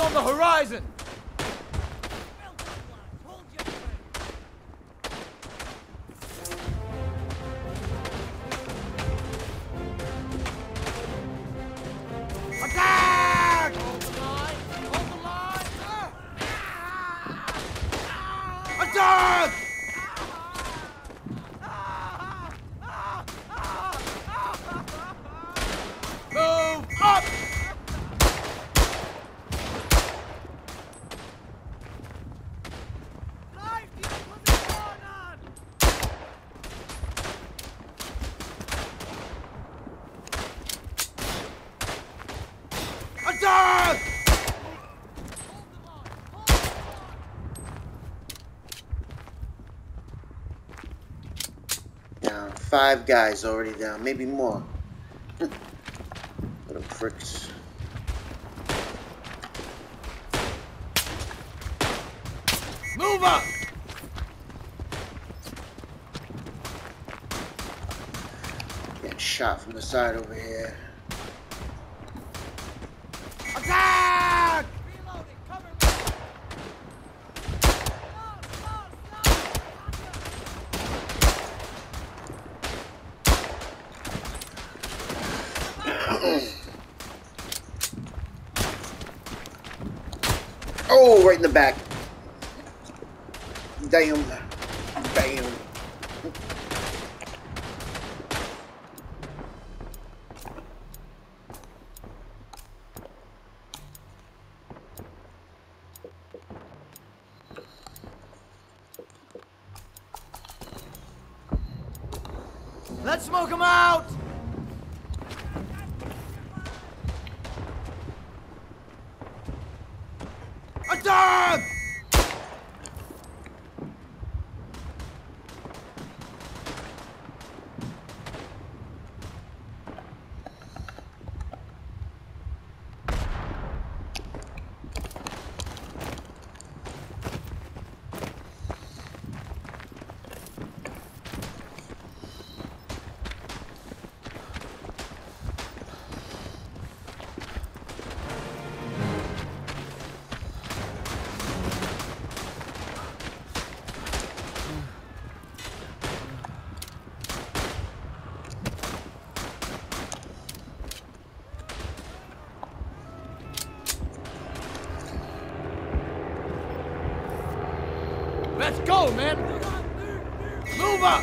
On the horizon! Five guys already down. Maybe more. Little pricks. Move up! Getting shot from the side over here. Attack! Oh, right in the back. Damn. Bam. Let's smoke them out! Attack! Let's go, man! Move up!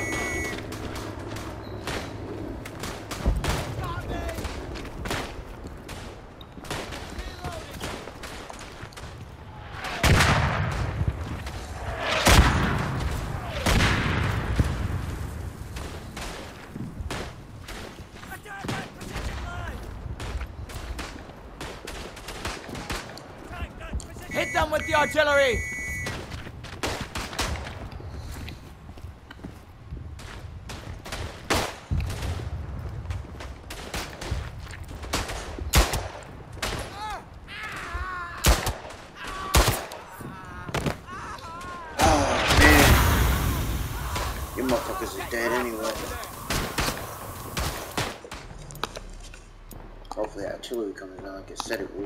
Hit them with the artillery! Oh, man. You motherfuckers are dead anyway. Hopefully artillery comes down like it said it.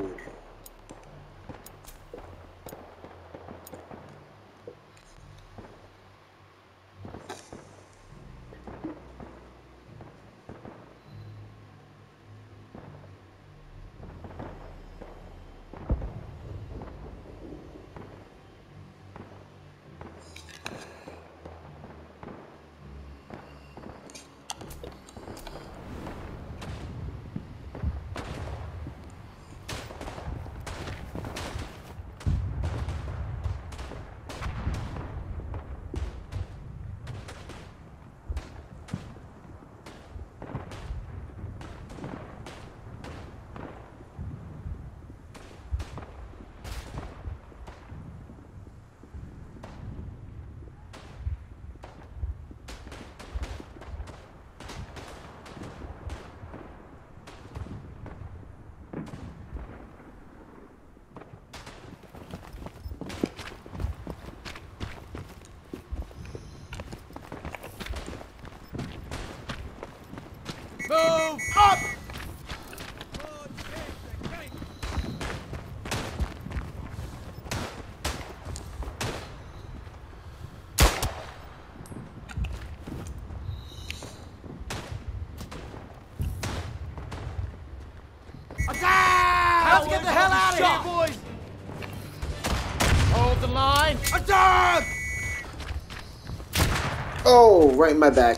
right, in my back.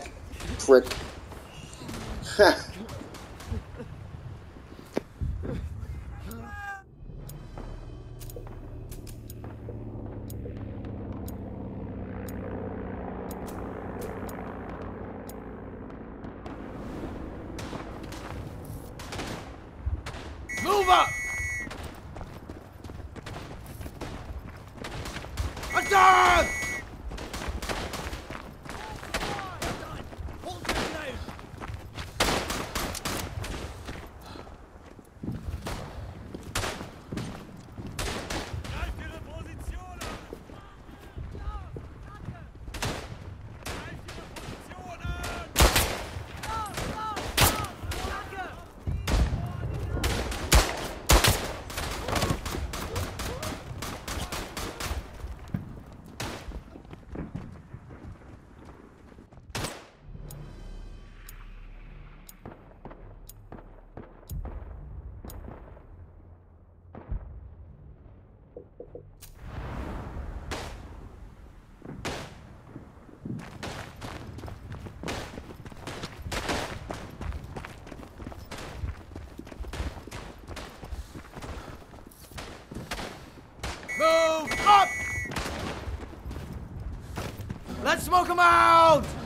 Smoke them out!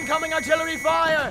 Incoming artillery fire!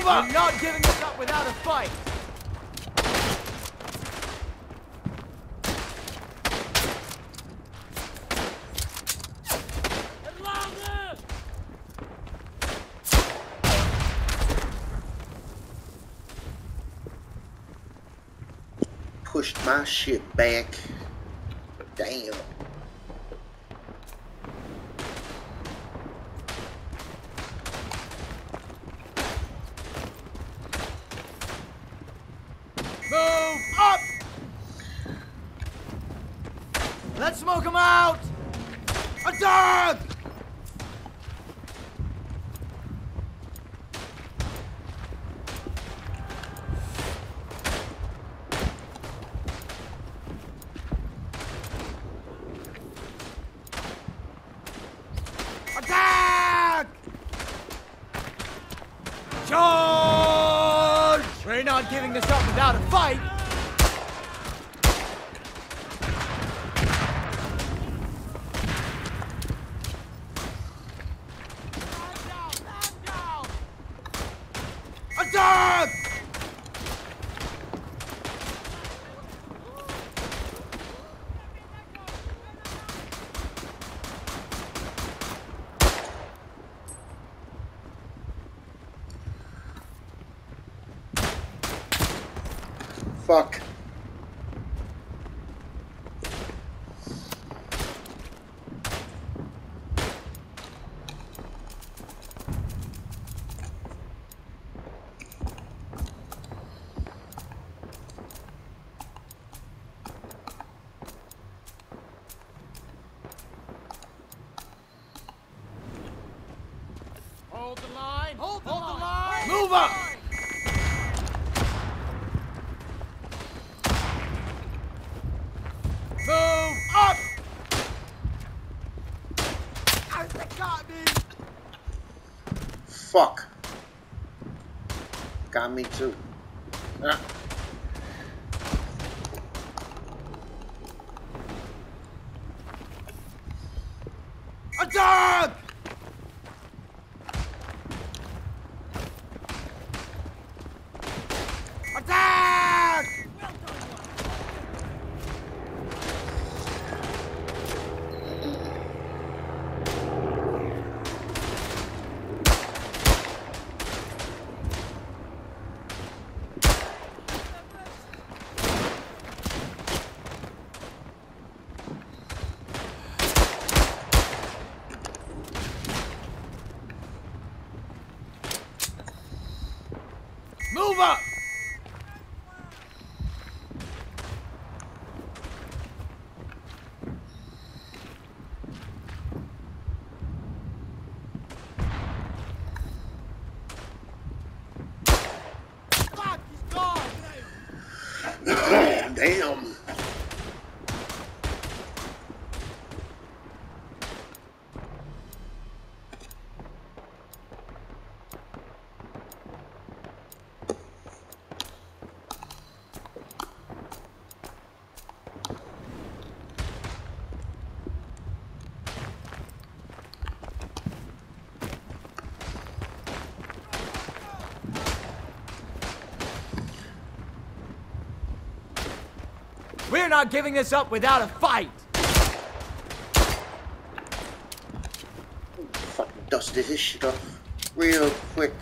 Move up! You're not giving us up without a fight! Pushed my shit back. Damn. Move up! Let's smoke them out! Attack! Attack! Charge! We're not giving this up without a fight! Attack! Fuck. Hold the line! Hold the, line. Move up! Move up! Ah, They got me! Fuck. Got me too. Attack! Attack! not giving this up without a fight! Fucking dusted his shit off real quick.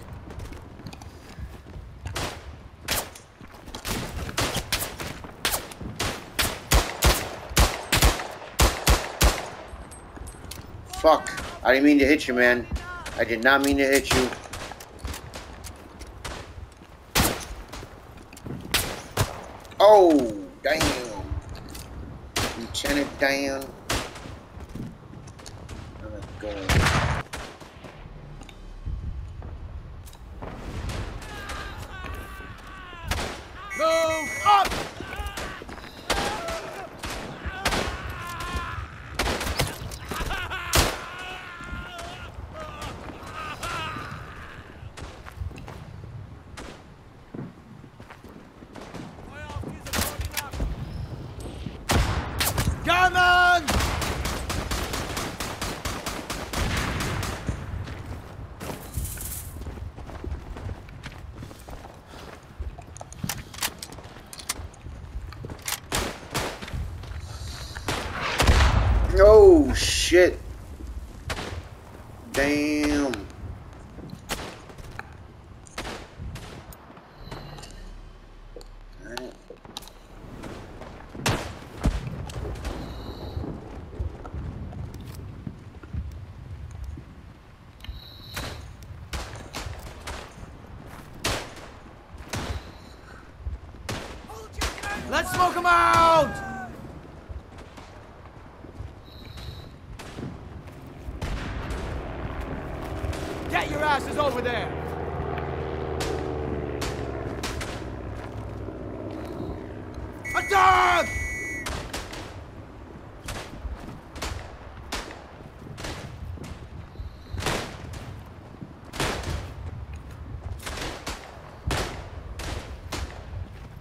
Fuck. I didn't mean to hit you, man. I did not mean to hit you. Oh! Lieutenant Dan. Oh, God. Move up! Gunman! Oh, shit. Damn. Alright. Let's smoke them out! Get your asses over there! A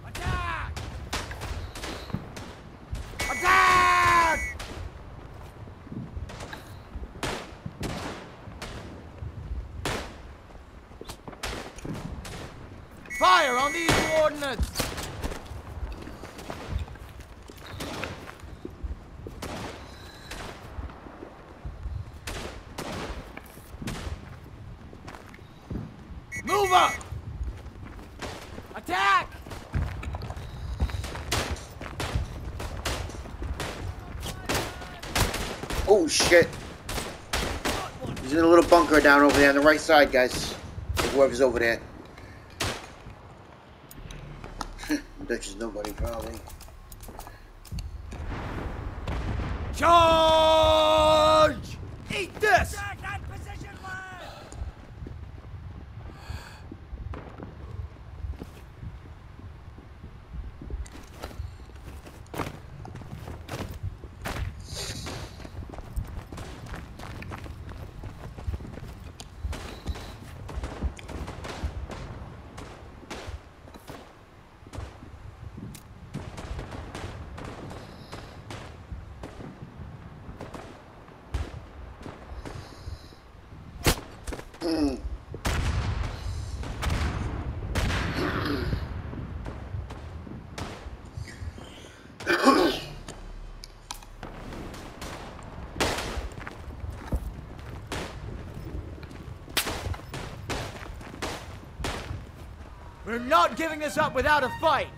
Attack! Attack! Fire on these coordinates! Move up! Attack! Oh, shit. He's in a little bunker down over there on the right side, guys. Whoever's over there. There's nobody, probably. Charge! Eat this! We're not giving this up without a fight!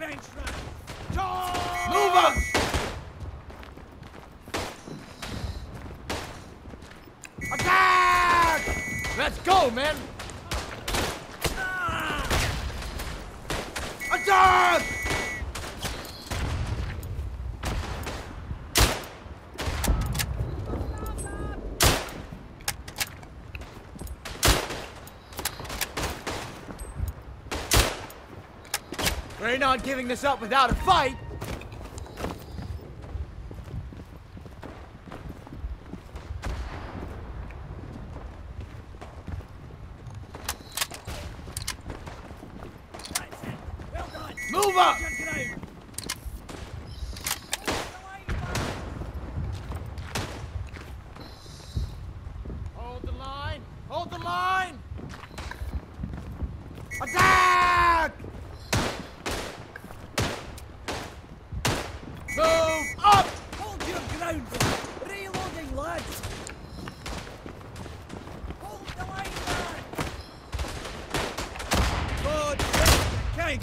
Move up! Attack! Let's go, man! Not giving this up without a fight! Hold the line! Hold the line! Attack! Move up! Hold your ground. Reloading, lads. Hold the line, lad. God save the king.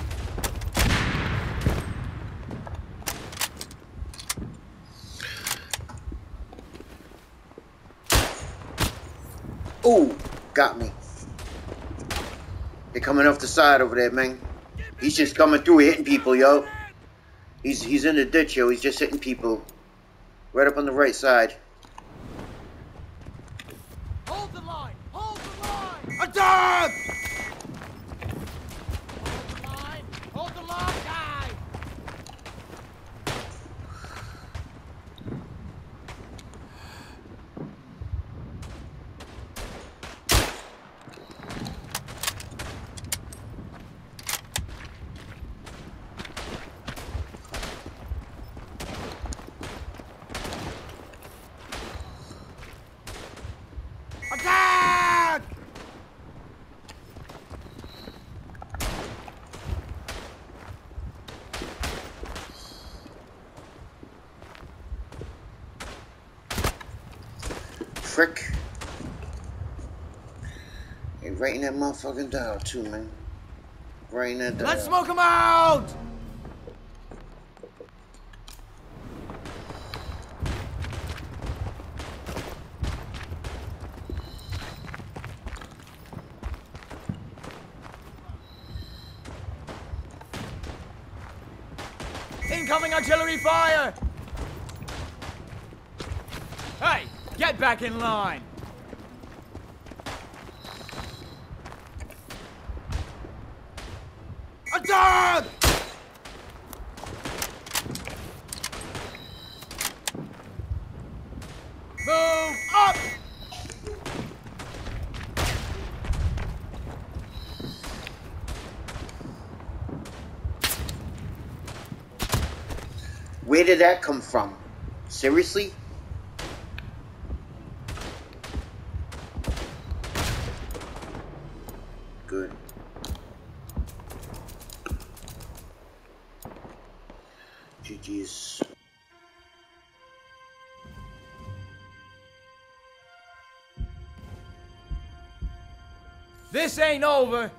Ooh, got me. They're coming off the side over there, man. He's just coming through hitting people, yo. He's he's in the ditch, yo. He's just hitting people. Right up on the right side. Hold the line! Hold the line! Attack! Hold the line! Hold the line, guy! Attack! Frick. In that motherfucking dial, too, man. In that dial. Let's smoke him out! Incoming artillery fire! Hey, get back in line! Attack! Move up! Where did that come from? Seriously? Good. GG's. This ain't over